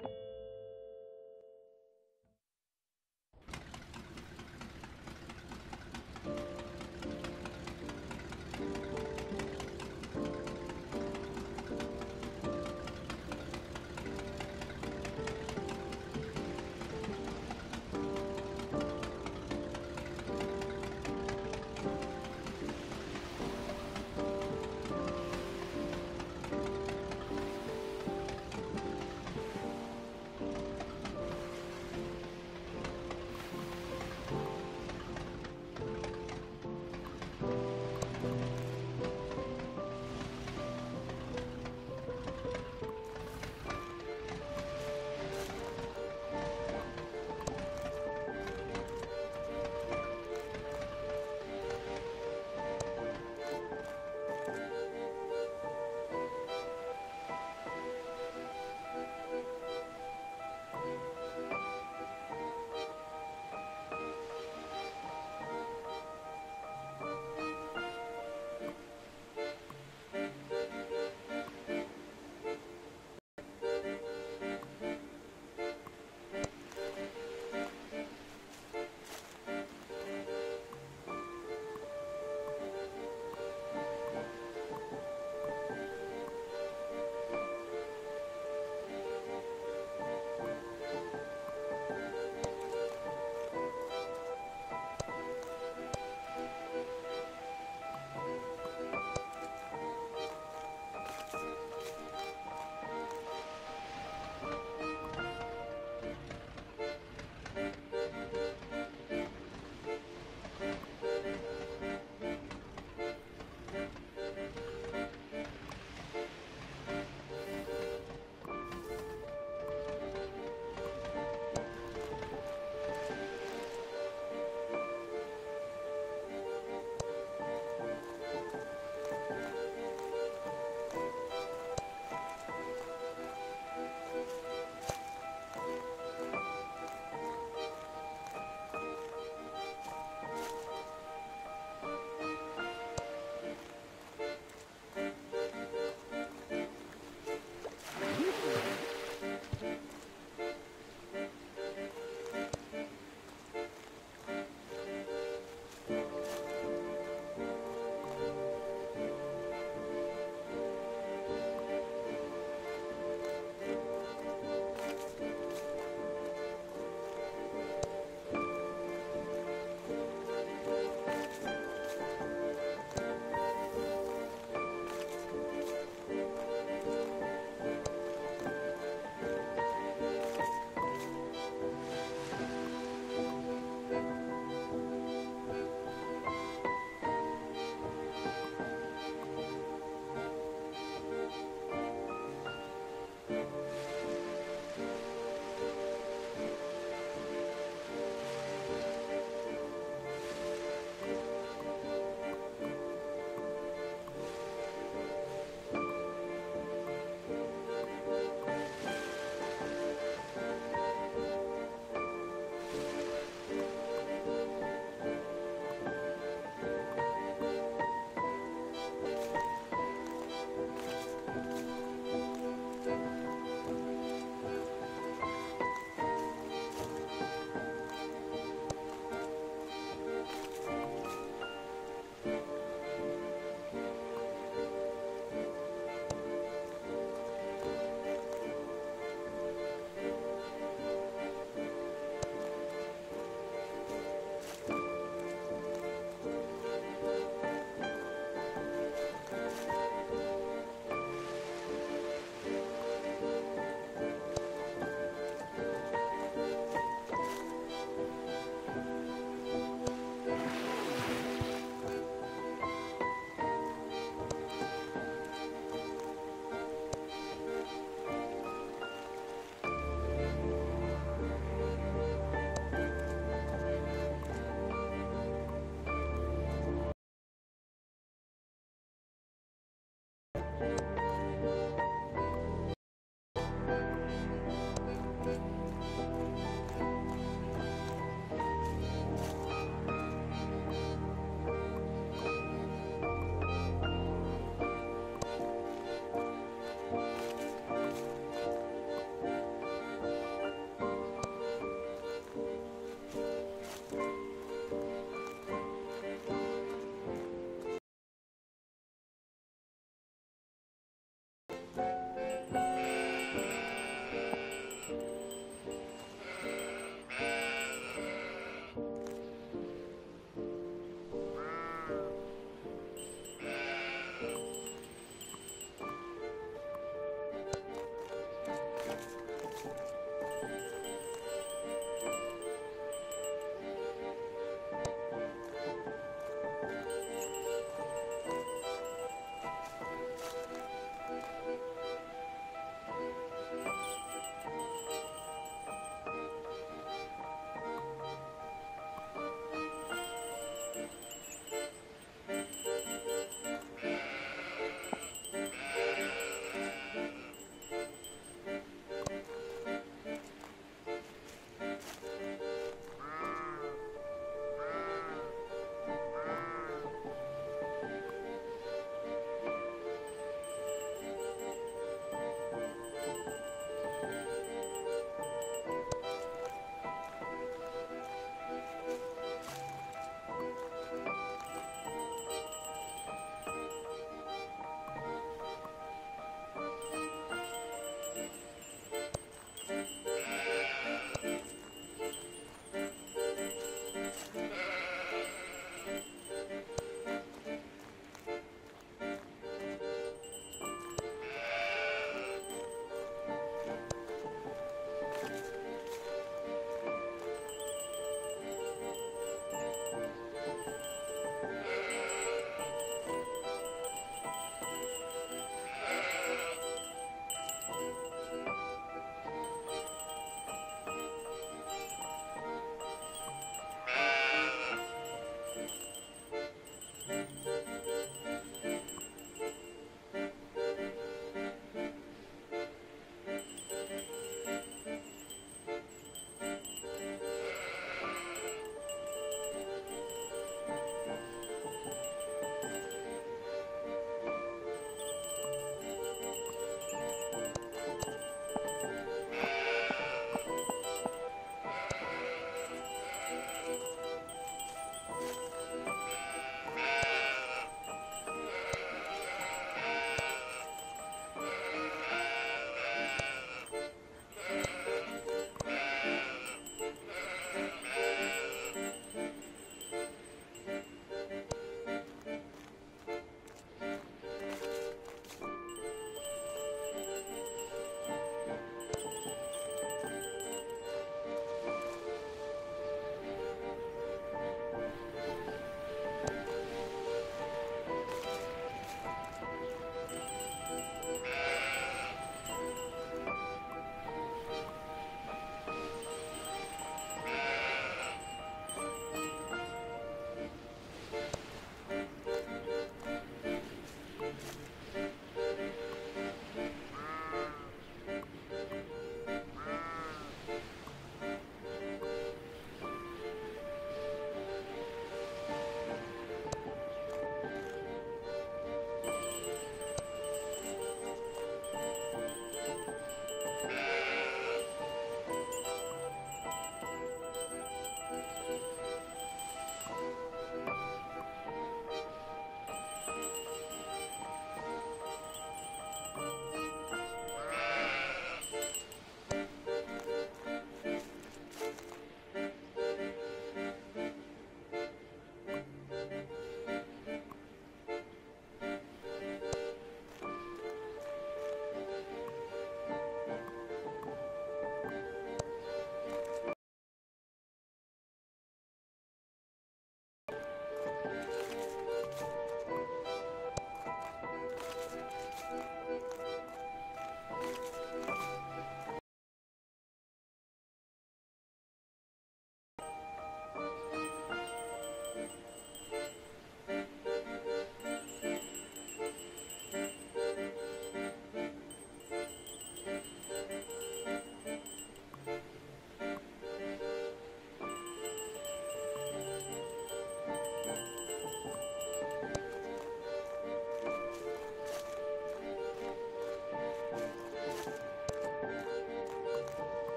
you